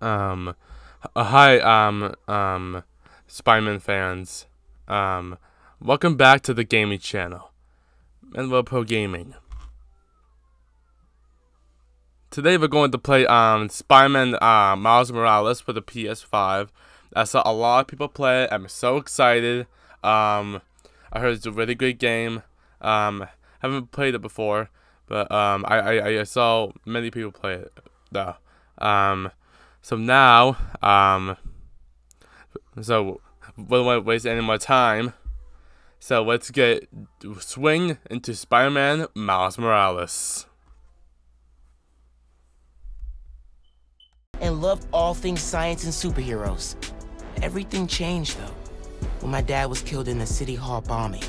Um, uh, hi, um, um, Spider-Man fans. Um, welcome back to the gaming channel, Manuel Pro Gaming. Today we're going to play um Spider-Man uh, Miles Morales for the PS5. I saw a lot of people play it. I'm so excited. Um, I heard it's a really good game. Um, haven't played it before, but um, I, I, I saw many people play it though. Um, so now, um, so we don't waste any more time. So let's get swing into Spider-Man Miles Morales. And loved all things science and superheroes. Everything changed though when my dad was killed in the City Hall bombing.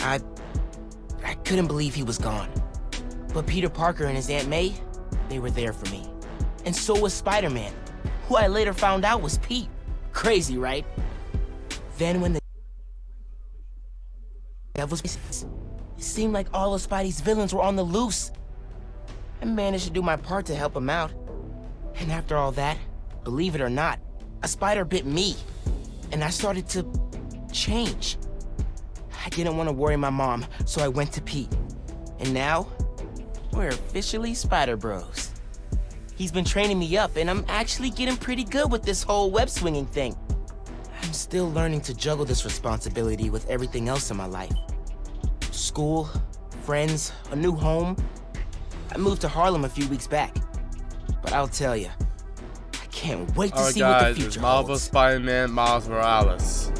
I I couldn't believe he was gone. But Peter Parker and his Aunt May, they were there for me. And so was Spider-Man, who I later found out was Pete. Crazy, right? Then when the Devil's it seemed like all of Spidey's villains were on the loose. I managed to do my part to help him out. And after all that, believe it or not, a spider bit me. And I started to change. I didn't want to worry my mom, so I went to Pete. And now, we're officially Spider Bros. He's been training me up, and I'm actually getting pretty good with this whole web swinging thing. I'm still learning to juggle this responsibility with everything else in my life. School, friends, a new home. I moved to Harlem a few weeks back. But I'll tell you, I can't wait to Alright see guys, what the it's future Marvel holds. Spider-Man Miles Morales.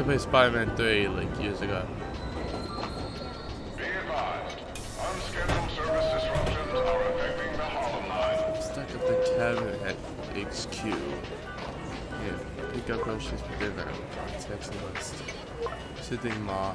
To play Spider-Man 3 like years ago. Be advised, unscheduled service disruptions are affecting the Harlem line. Stuck at the cabin at HQ. Yeah, pick up groceries for dinner. Text list. Sitting Ma.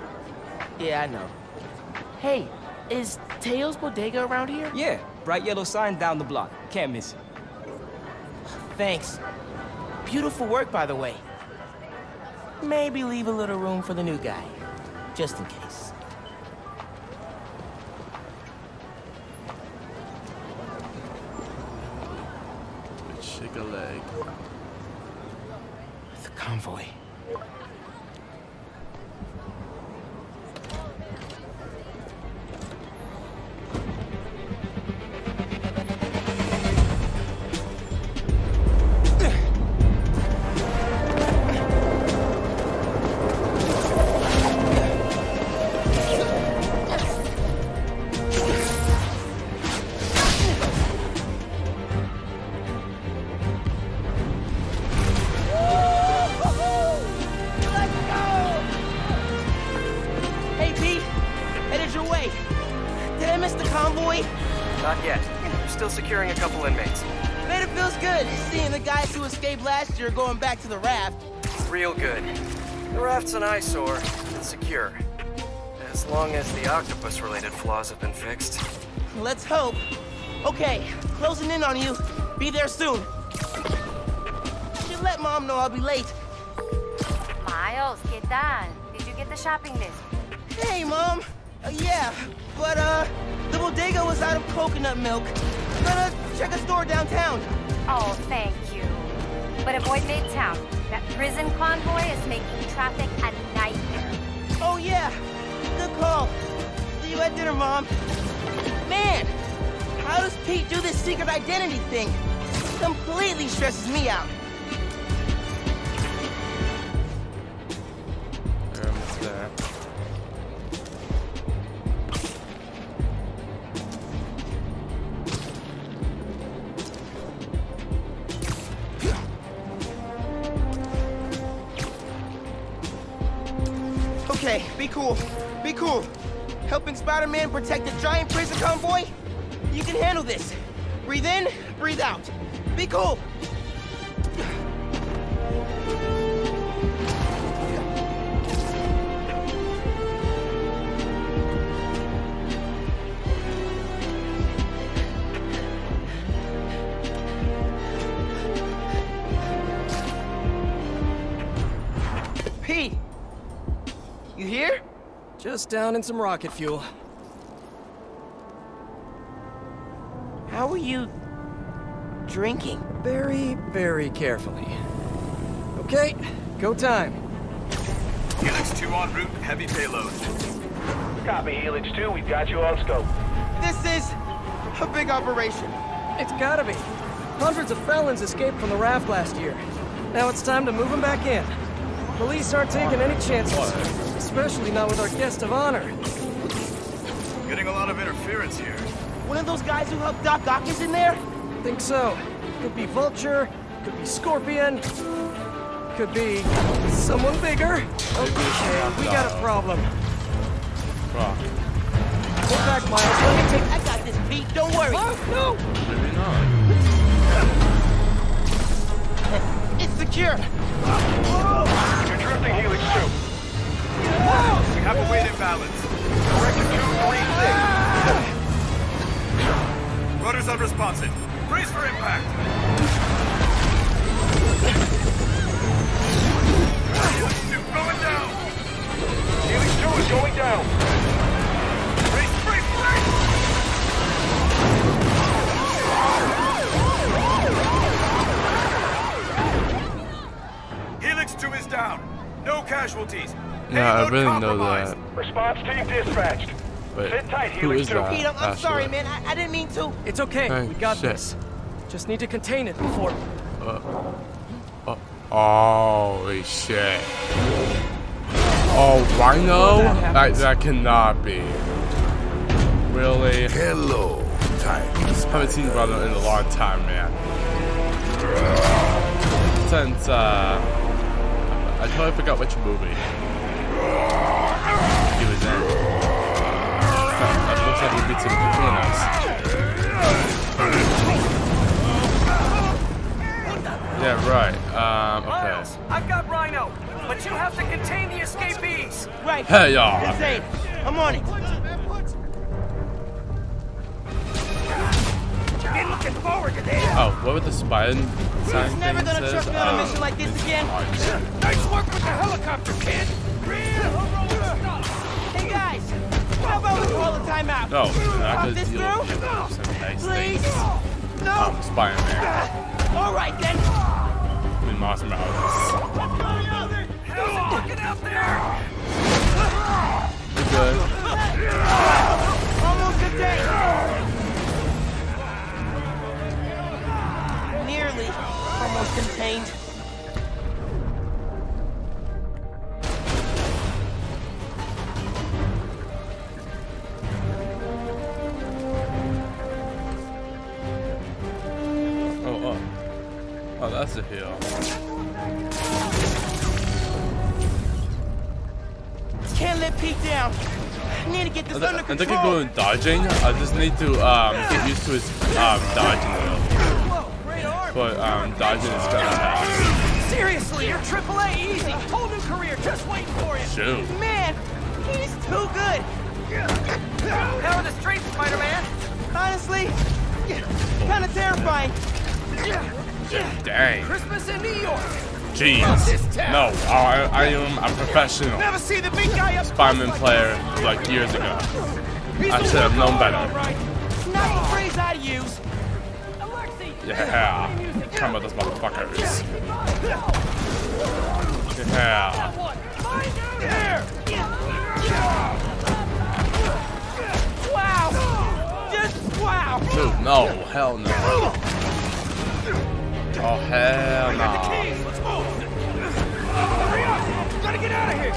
Yeah, I know. Hey, is Teo's Bodega around here? Yeah, bright yellow sign down the block. Can't miss it. Thanks. Beautiful work, by the way. Maybe leave a little room for the new guy, just in case. Shake a leg. The convoy. Flaws have been fixed. Let's hope. Okay, closing in on you. Be there soon. Should let mom know I'll be late. Miles, ¿qué tal? Did you get the shopping list? Hey, mom. Uh, yeah, but uh, the bodega was out of coconut milk. Gonna check a store downtown. Oh, thank you. But avoid Midtown. That prison convoy is making traffic a nightmare. Oh yeah, good call. You at dinner, mom. Man, how does Pete do this secret identity thing? It Completely stresses me out. Almost there. Spider-Man protect a giant prison convoy? You can handle this. Breathe in, breathe out. Be cool. Pete, you here? Just down in some rocket fuel. Drinking? Very, very carefully. Okay, go time. Helix 2 en route, heavy payload. Copy, Helix 2. We've got you on scope. This is a big operation. It's gotta be. Hundreds of felons escaped from the raft last year. Now it's time to move them back in. Police aren't taking any chances, especially not with our guest of honor. Getting a lot of interference here. One of those guys who helped Doc Ock is in there? Think so. Could be Vulture, could be Scorpion, could be someone bigger. Okay, we got a problem. Fuck. Go back, Miles. Let me take. I got this, Pete. Don't worry. Oh, Maybe not. It's secure. You're drifting, Helix 2. We have a weight imbalance. Correction 236. Rudder's unresponsive. Brace for impact. Helix 2 going down. Helix 2 is going down. Brace, brace, brace! Helix 2 is down. No casualties. Yeah, I really know that. Response team dispatched. But Sit tight, who Helix is 2. that? Pete, I'm, I'm sorry, man. I, I didn't mean to. It's okay. Hey, we got shit. this. Just need to contain it before. Holy shit. Oh, Rhino? that That, that cannot be. Really? Hello, Titans. haven't seen Rhino in a long time, man. Since, uh... I totally forgot which movie chciałbym być tylko raz. Yeah, right. Um, okay. I've got Rhino, but you have to contain the escapees. Right. Hey, y'all. I'm on it. Been looking forward to this. Oh, what with the spider? sign He's never gonna trust me on a oh. mission like this again. Nice work with the helicopter, kid. We call a timeout? No, not Talk this through? some nice Please. things. No. Um, Spider-Man. All right then. I mean, Miles Morales. How's it looking out there? We're good. Almost a day. Nearly. Almost contained. That's a hill. Can't let Pete down. I need to get this I, under th- I control. think I'm going dodging. I just need to um, get used to his um, dodging though. Whoa. But um, dodging is kind of hard. Seriously, you're AAA easy. Whole new career just waiting for you. Shoot. Man, he's too good. How are the streets, Spider-Man? Honestly, kind of terrifying. Dang. Christmas in New York. Jeez. No, I, I am a professional Never see the big guy up Spider-Man player like years ago. I should have known better. Not the phrase I use. Yeah. Come with those motherfuckers. Yeah. Wow. Just wow. Dude, no. Hell no. Oh, hell no. Let's move! Hurry up! Gotta get out of here!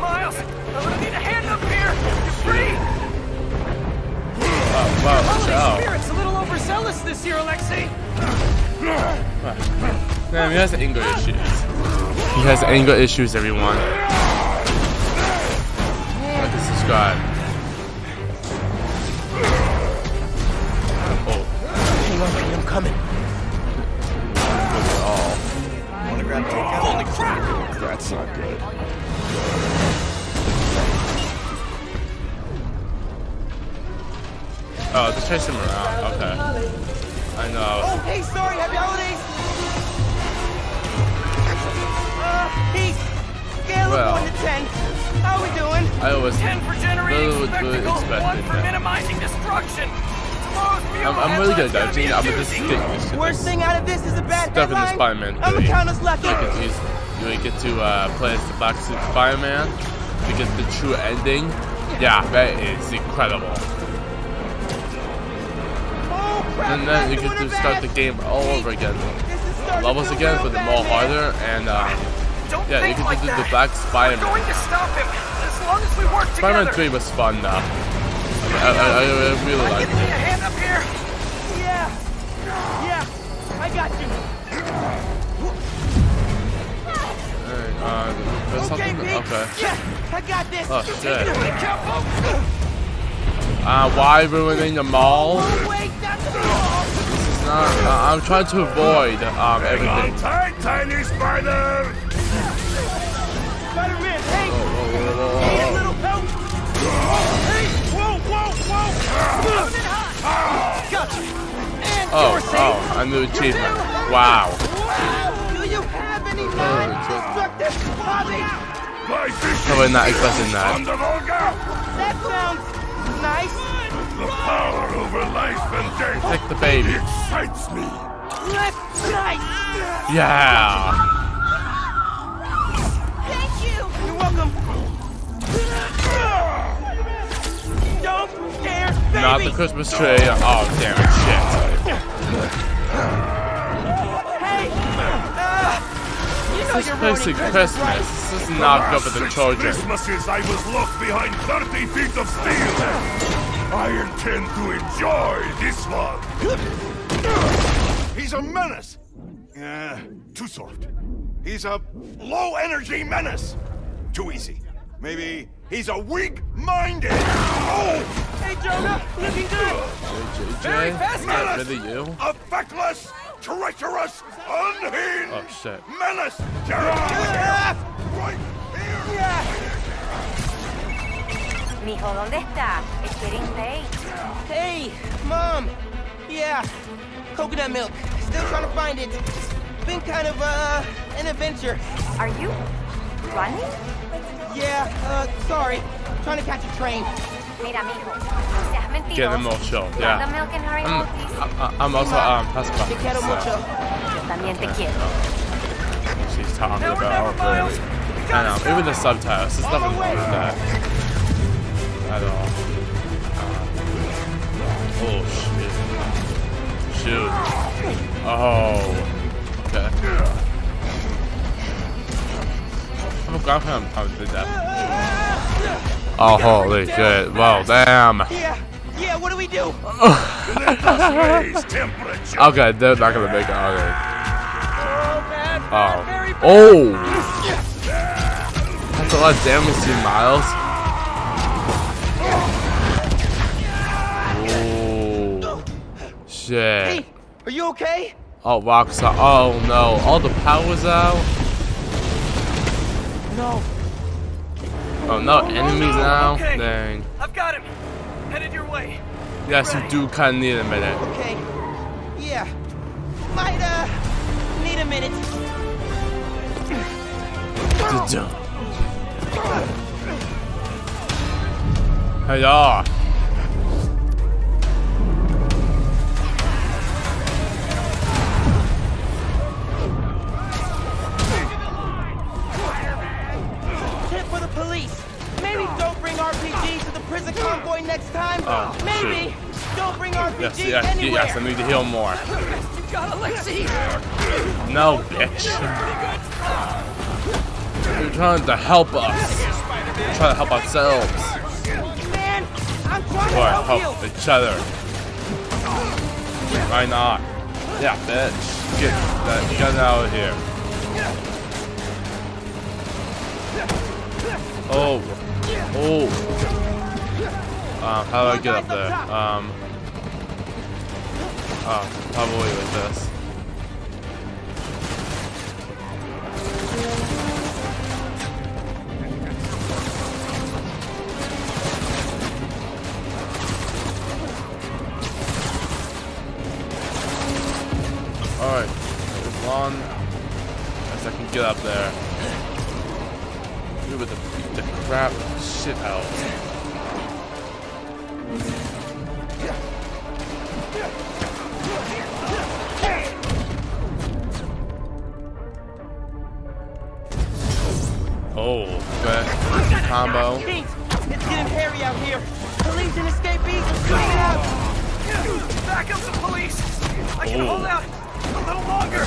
Miles, I'm gonna need a hand up here! You're free! Oh, wow, Holy wow. Spirit's a little overzealous this year, Alexei. Damn, he has anger issues. He has anger issues, everyone. Like and subscribe. Oh, Hang on, I'm coming. Grab takeout? Holy crap! That's not good. Oh, just chase him around. Okay. I know. Oh, hey, sorry, happy holidays. Uh, Pete, scale Well. of 1 to 10. How we doing? I always. Ten for generating Little spectacle, one for minimizing destruction. I'm, I'm really good at dodging. I'm just getting getting used to Worst this. thing out of this is a bad Stuff in the. Spider-Man I'm 3. gonna count us lucky. You get to, use, you get to uh, play as the Black Suit Spider-Man. Get the true ending. Yeah, that is incredible. Oh, crap, And then you get to start bath. the game all over again. This Levels again, but real more harder, and uh, Don't yeah, you can like do the. Black We're Spider-Man. going to stop him as long as we work Spider-Man 3 was fun though. I, I, I, I really liked get you a it. Got you. Alright, uh, there's Okay, something. Pete. Okay. Yeah, I got this. Oh, Take shit. it. Uh, why ruining the mall? Oh, wait, that's the ball. It's not. Uh, I'm trying to avoid um Hang on everything. tight, tiny spider! Oh, you're safe. oh, a new achievement. Wow. Wow. Do you have any non-destructive hobbies? Probably not expecting that. That sounds nice. The power over life and death Take the baby. excites me. Let's nice. Yeah. Thank you. You're welcome. Don't scare baby. Not the Christmas tree. Oh damn it! Shit. Hey. Uh, you know This you're is ruining basically Christmas, Christmas. right? This is not good for the Six children. Christmases I was locked behind 30 feet of steel. I intend to enjoy this one. He's a menace. Uh, too soft. He's a low-energy menace. Too easy. Maybe he's a weak-minded. Oh! Hey, Jonah, looking good. JJ, is that really you? A feckless treacherous, unhinged Oh shit. menace! Jeremy! Right here! Mijo, ¿dónde está? It's getting late. Hey, Mom! Yeah, coconut milk. Still trying to find it. It's been kind of, uh, an adventure. Are you running? Yeah, uh, sorry. Trying to catch a train. Mira, mijo, no seas mentiroso. Get emotional, Run the yeah. milk and hurry I'm, home, please. I, I'm also um Pascal. Te quiero so mucho. Yo también te quiero. she's talking Now about. never miles. really. I know, even the subtitles, there's nothing wrong with that at all. Uh, oh shit! Shoot! Oh, okay. I forgot how how did that. Oh holy shit! Wow, damn. Yeah, what do we do? Temperature! Okay, they're not gonna make it. Okay. Oh, Oh. Oh! That's a lot of damage to Miles. Oh. Shit. Hey, are you okay? Oh, rocks out. Oh no. All the power's out. No. Oh no, enemies now. Okay. Dang. I've got him. Headed your way. Yes, you do kind of need a minute. Okay. Yeah. Might, uh, need a minute. Hiya. Tip for the police. Maybe don't bring RPGs to the prison convoy hmm. next time. Oh, Maybe don't bring RPGs Yes, yes, anywhere. yes, I need to heal more. You got. No, bitch. You're trying to help us. We're trying to help ourselves. Man, I'm trying to Or help, help you. each other. Why not? Yeah, bitch. Get that gun out of here. Oh. Oh. Um, how do I get up there? Um. Oh, probably like this. Alright, as long as I can get up there. Would beat the crap shit out. Combo. Pete, it's getting hairy out here. Police and escapees are screaming out. Back up the police. I can Oh. hold out a little longer.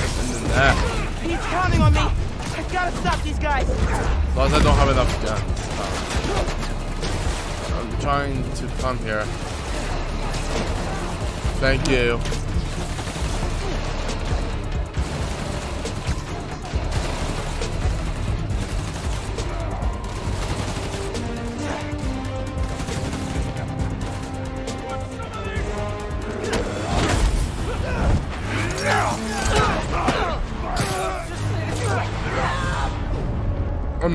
That. He's counting on me. I gotta stop these guys. As long as I don't have enough guns. I'm trying to come here. Thank you.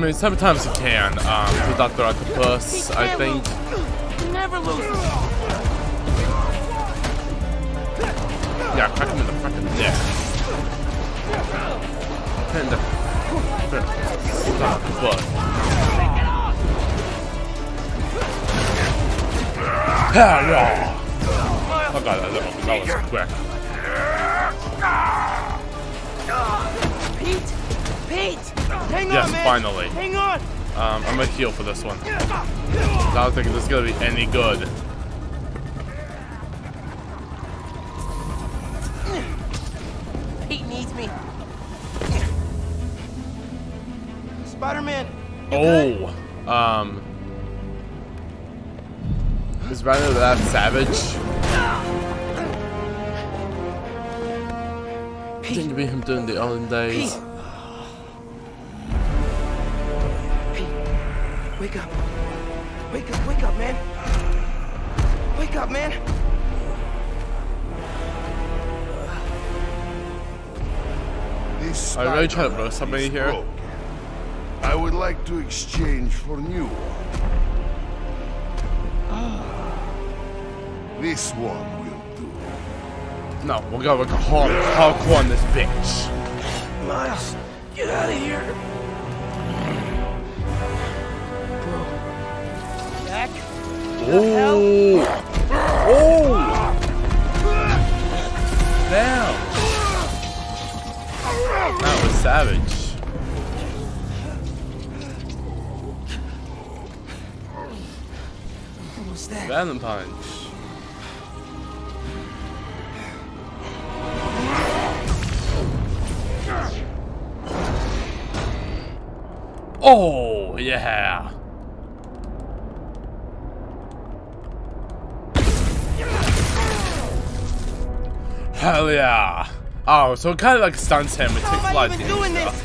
Mean, sometimes you can, um, with Dr. Octopus, I think. never loses. Yeah, crack him in the fucking neck. In the butt. Hell yeah! Oh god, that, that was quick. Hang Yes, on, man. finally. Hang on. Um, I'm gonna heal for this one. I don't think this is gonna be any good. Pete needs me. Spider-Man. you good? Oh, um, is Rhino that savage? Think of him during the olden days. Pete, wake up. Wake up, wake up, man. Wake up, man. This Are you really trying to Spider-Man roast somebody here? broken. I would like to exchange for new one. Ah. This one will do. No, we're gonna go hard, hardcore on this bitch. Miles, get out of here. Oh! Oh! Damn! That was savage. That? Venom punch. Oh yeah. Hell yeah. Oh, so it kind of like stuns him. It How takes a am lot of damage. doing though. this?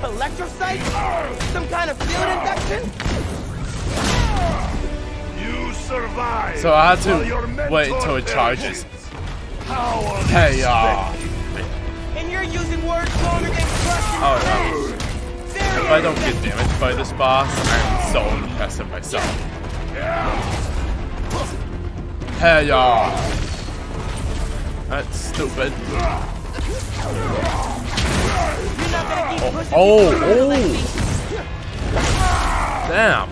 Electrocyte? Some kind of field infection? You survive. So I had to wait until it charges. perishes. How Hey, uh, And you're using words longer than Oh, no. There if I don't get damaged by this boss, I'm so impressed with myself. Hey, y'all. That's stupid. You're not gonna keep pushing Oh, like oh. Damn.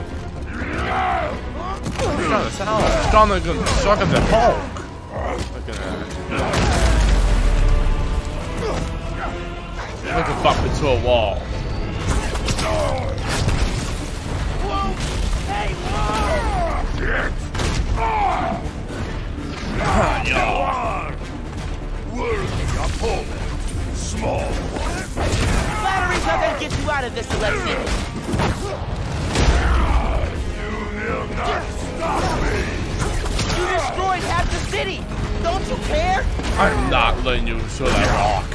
Trying to sound stronger than stronger than Hulk. Look at that. Look at bump into a wall. Worthy One. Flattery's not gonna get you out of this, Alexei. You will not stop me. You destroyed half the city. Don't you care? I'm not letting you show that rock.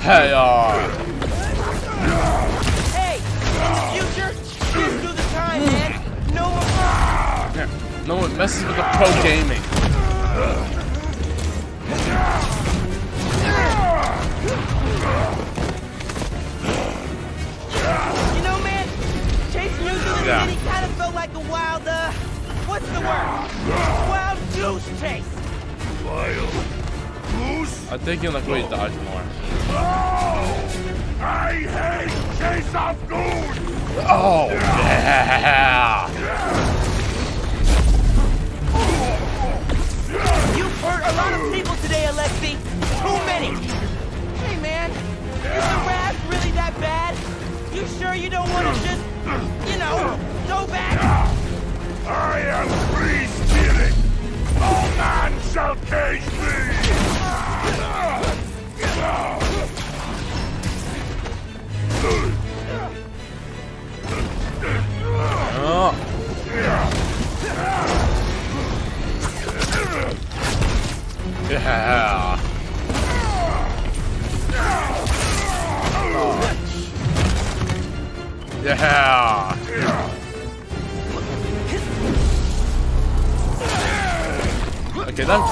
Hey, uh, Hey, in the future, just do the time, man. No more. no one messes with the pro gaming. Chasing you through the Yeah. city kind of felt like a wild, uh, what's the word? Wild goose chase. Wild goose. I'm thinking like we dodge more. Oh, I hate chase of goons. Oh yeah! You've hurt a lot of people today, Alexei. Too many. Hey, man, is the raft really that bad? You sure you don't want to just, you know, go back? I am free spirit. No man shall cage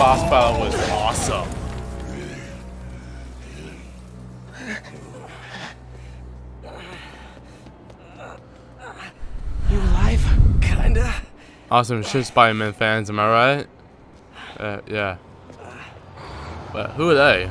boss battle was awesome. You alive? Kinda. Awesome shit, Spider-Man fans. Am I right? Uh, yeah. But who are they?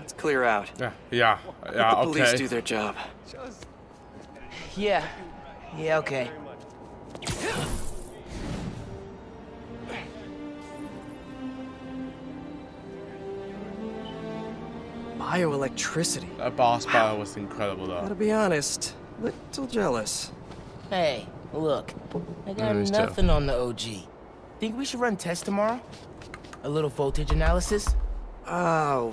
Let's clear out. Yeah, yeah, Let yeah. the police Okay. do their job. Yeah. Yeah, okay. Bioelectricity. That boss battle was incredible though. Gotta be honest, little jealous. Hey, look. I got Yeah, me too. nothing on the OG. Think we should run tests tomorrow? A little voltage analysis? Oh,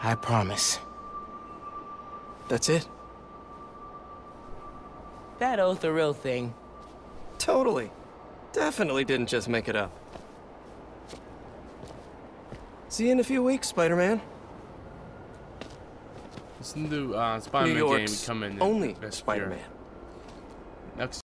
I promise. That's it. That oath a real thing. Totally. Definitely didn't just make it up. See you in a few weeks, Spider-Man. This new uh, Spider-Man game York's coming only. Spider-Man. Next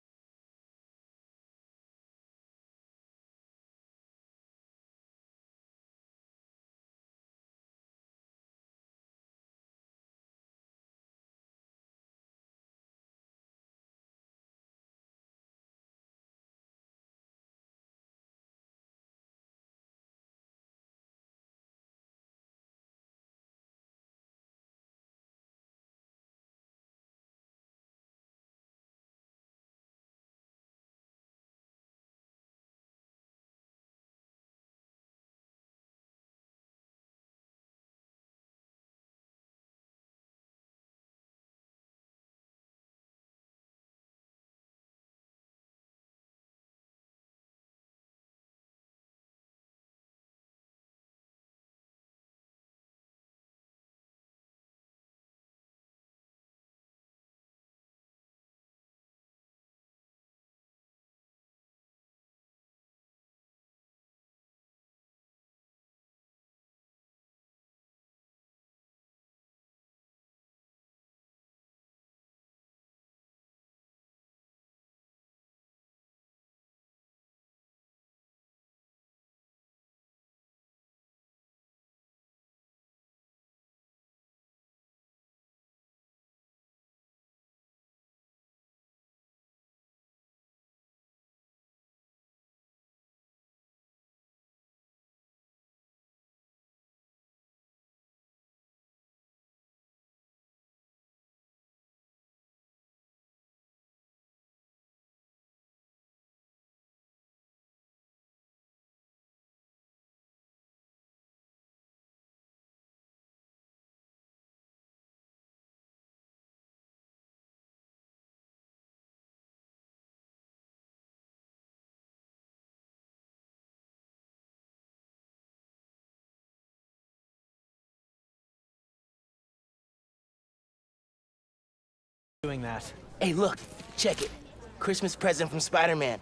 Doing that. Hey, look. Check it. Christmas present from Spider-Man.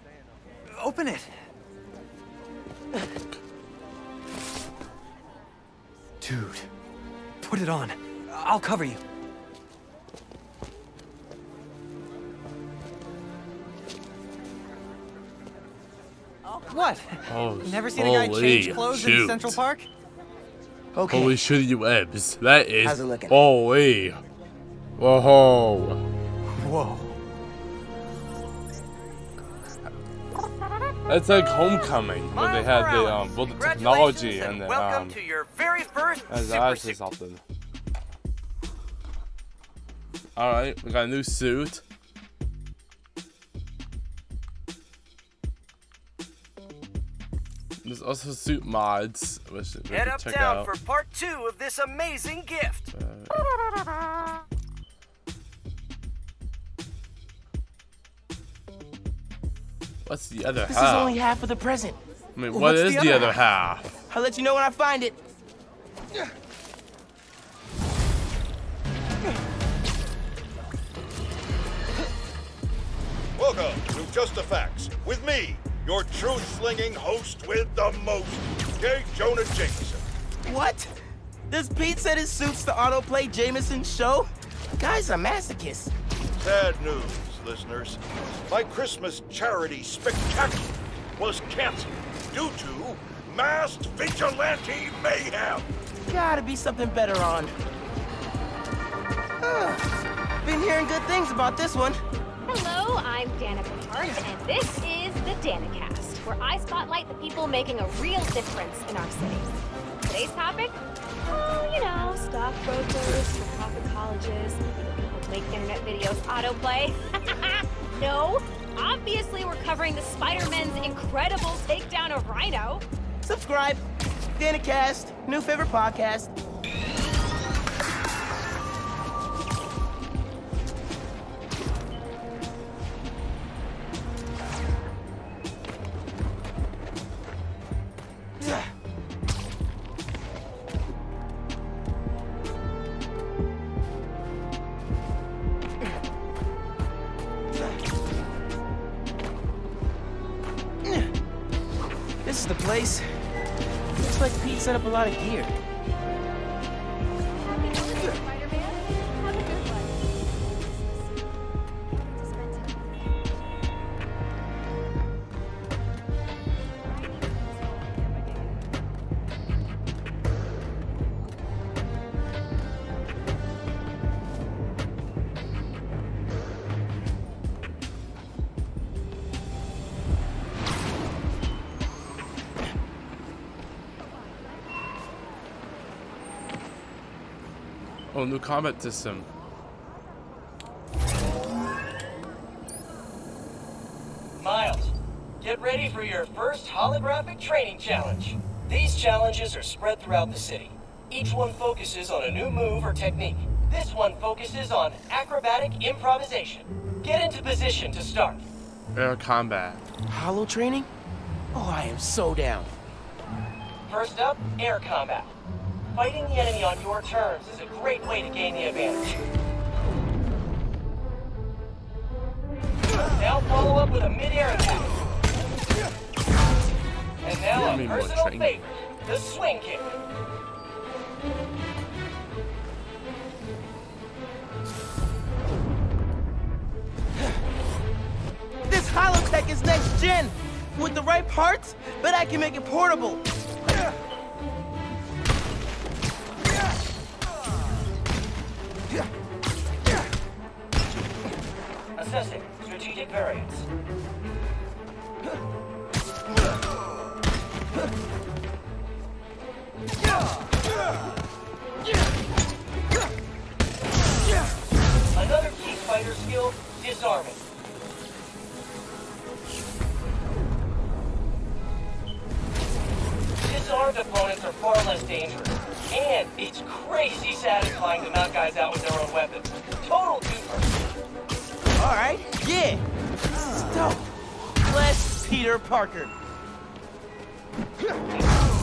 Open it. Dude, put it on. I'll cover you. What? Oh, Never seen a guy change clothes in. Central Park? Okay. Holy shit, you ebs. That is. How's it looking? Holy. Whoa. Whoa. It's like Homecoming, where they had the um, the technology and the welcome um, to your very first as or Suit. something. Alright, we got a new suit. There's also suit mods, which we Head can check uptown out. for part two of this amazing gift. What's the other This half? This is only half of the present. I mean, what what's is the the other other half? I'll let you know when I find it. Welcome to Just the Facts with me, your truth-slinging host with the most, J. Jonah Jameson. What? Does Pete said it suits the autoplay Jameson show? Guy's a masochist. Sad news, listeners. My Christmas charity spectacular was canceled due to masked vigilante mayhem. Gotta be something better on. Ah, Been hearing good things about this one. Hello, I'm Danika Hart, and this is the Danikast, where I spotlight the people making a real difference in our cities. Today's topic? Oh, you know, stockbrokers, for-profit colleges, the people who make internet videos autoplay. no, obviously we're covering the Spider-Man's incredible takedown of Rhino. Subscribe. Danikast, new favorite podcast. New combat system. Miles, get ready for your first holographic training challenge. These challenges are spread throughout the city. Each one focuses on a new move or technique. This one focuses on acrobatic improvisation. Get into position to start. Air combat. Holo training? Oh, I am so down. First up, air combat. Fighting the enemy on your terms is a great way to gain the advantage. Now follow up with a mid-air attack. And now a personal favorite, the swing kick. This Holotech is next gen. With the right parts, bet I can make it portable. Assessing strategic variance. Another key fighter skill, disarming. Disarmed opponents are far less dangerous. And it's crazy satisfying to knock guys out with their own weapons. Total twofer. All right, yeah. This is dope. Bless Peter Parker.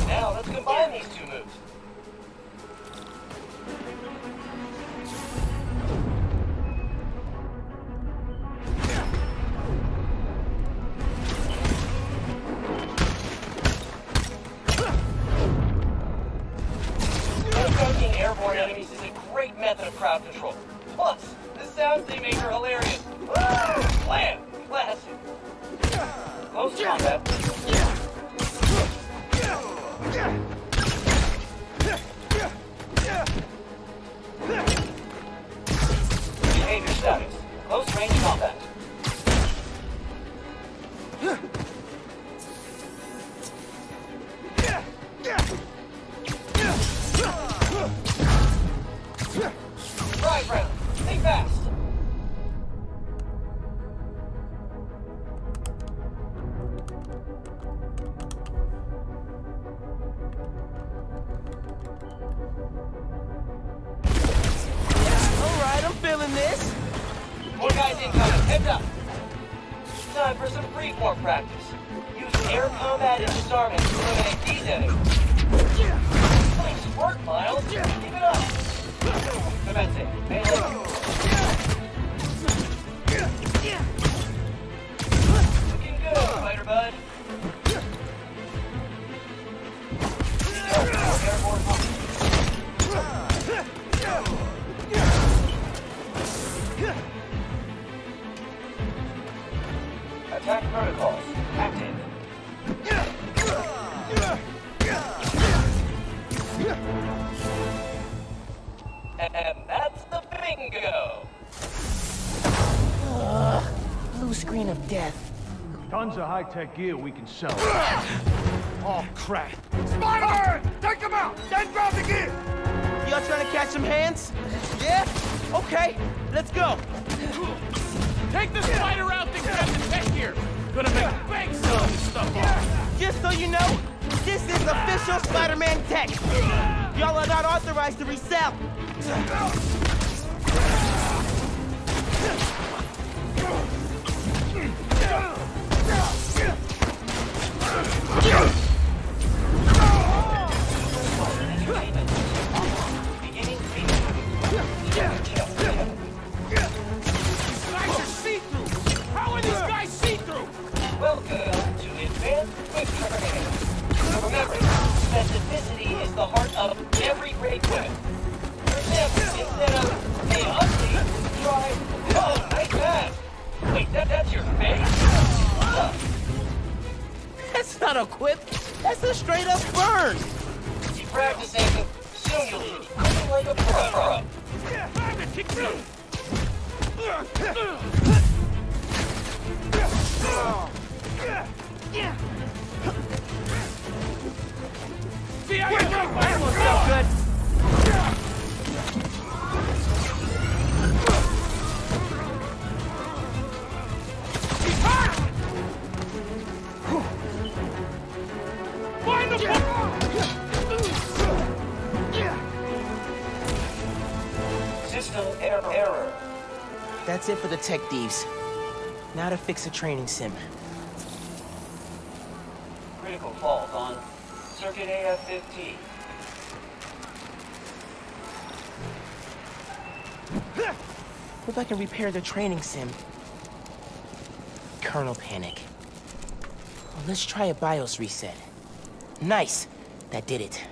Now let's combine these two moves. Approaching airborne enemies is a great method of crowd control. Sounds they make are hilarious. Plan, classic. Close combat. High-tech gear we can sell. Oh, crap. Spider-Man! Ah! Take him out! Then grab the gear! Y'all trying to catch some hands? Yeah? Okay, let's go. Take the spider out to grab the tech gear. Gonna make bank selling this stuff off. Just so you know, this is official Spider-Man tech. Y'all are not authorized to resell. That's it for the tech thieves. Now to fix a training sim. Critical fault on circuit AF-15. Hope I can repair the training sim. Kernel panic. Well, let's try a BIOS reset. Nice. That did it.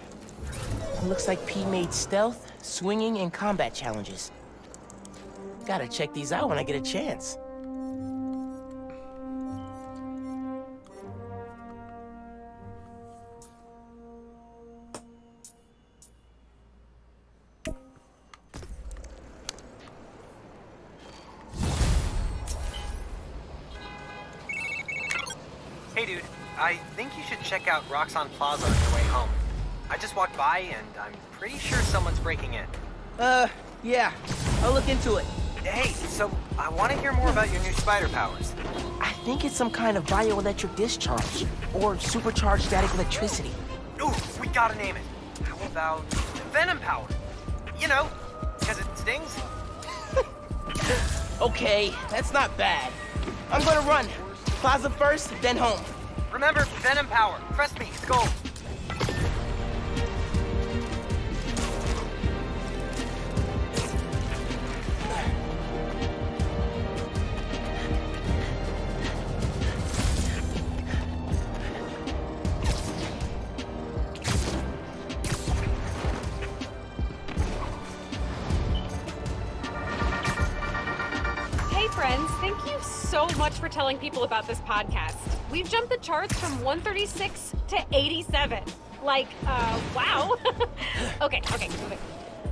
Looks like P made stealth, swinging, and combat challenges. Gotta check these out when I get a chance. Hey dude, I think you should check out Roxxon Plaza on your way home. I just walked by and I'm pretty sure someone's breaking in. Uh, yeah. I'll look into it. Hey, so I want to hear more about your new spider powers. I think it's some kind of bioelectric discharge, or supercharged static electricity. Ooh, we gotta name it. How about Venom Power? You know, because it stings. Okay, that's not bad. I'm gonna run. Plaza first, then home. Remember, Venom Power. Trust me, it's gold. So much for telling people about this podcast. We've jumped the charts from 136 to 87. Like, uh, wow. okay, okay, okay.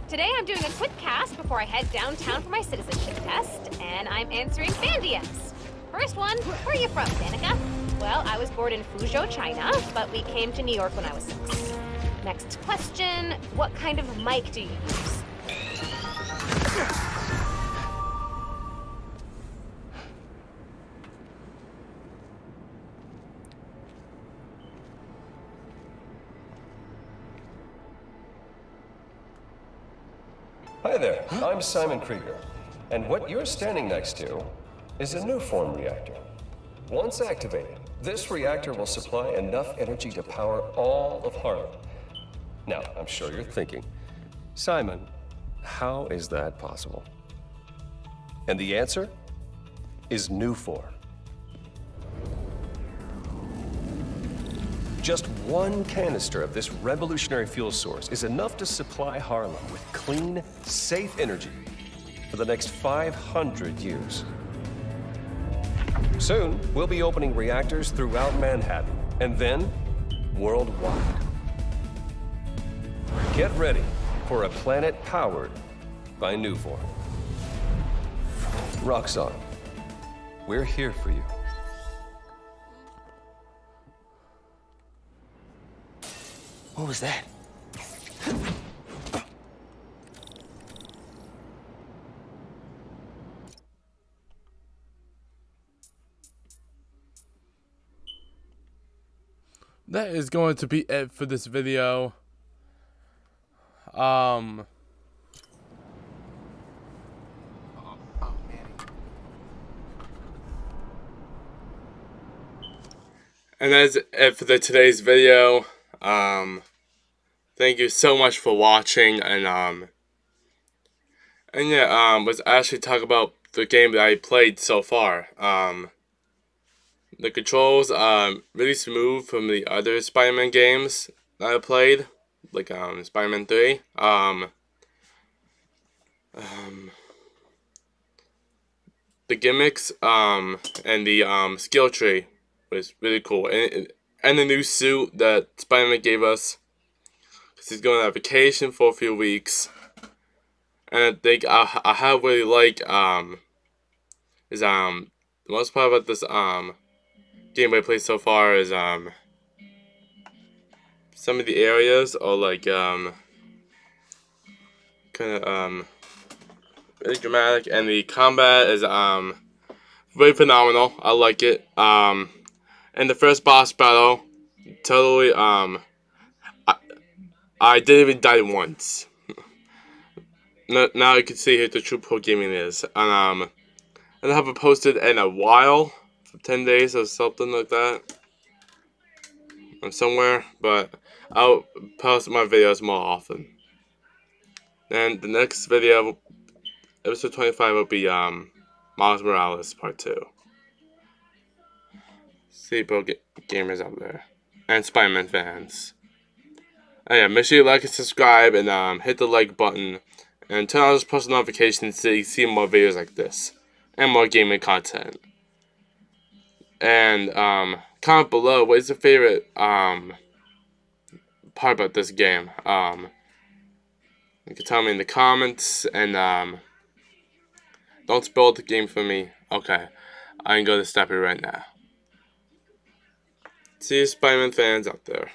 Today I'm doing a quick cast before I head downtown for my citizenship test, and I'm answering fan DMs. First one, where are you from, Danika? Well, I was born in Fuzhou, China, but we came to New York when I was six. Next question, what kind of mic do you use? Hi there, I'm Simon Krieger. And what you're standing next to is a Nuform reactor. Once activated, this reactor will supply enough energy to power all of Harlem. Now, I'm sure you're thinking, Simon, how is that possible? And the answer is Nuform. Just one canister of this revolutionary fuel source is enough to supply Harlem with clean, safe energy for the next 500 years. Soon, we'll be opening reactors throughout Manhattan, and then worldwide. Get ready for a planet powered by Nuform. Roxxon, we're here for you. What was that? that is going to be it for this video. Um. And that's it for the today's video. Um, thank you so much for watching, and um, and yeah, um, let's actually talk about the game that I played so far. Um, the controls um really smooth from the other Spider-Man games that I played, like um Spider-Man Three. Um, um, the gimmicks um and the um skill tree was really cool, and and the new suit that Spider-Man gave us. Cause he's going on vacation for a few weeks, and I think I I have really like um is um the most part about this um game I played so far is um some of the areas are like um kind of um really dramatic. And the combat is um very phenomenal. I like it. Um and the first boss battle totally um I didn't even die once now, you can see who the true pro gaming is and um I haven't posted in a while 10 days or something like that. Or somewhere, but I'll post my videos more often. And the next video, episode 25, will be um, Miles Morales Part 2. See pro gamers out there. And Spider-Man fans. And yeah, make sure you like and subscribe and um, hit the like button. And turn on those post notifications so you see more videos like this. And more gaming content and um, comment below what is your favorite um, part about this game. Um, you can tell me in the comments, and um, don't spoil the game for me. Okay, I can go to stop it right now. See you Spider-Man fans out there.